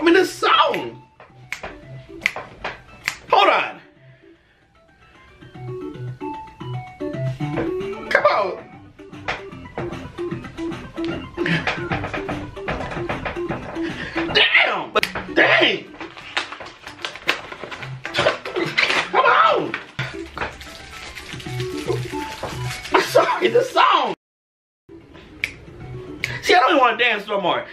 I'm in this song. Hold on. Come on. Damn! But dang! Come on! I'm sorry, the song. See, I don't even want to dance no more.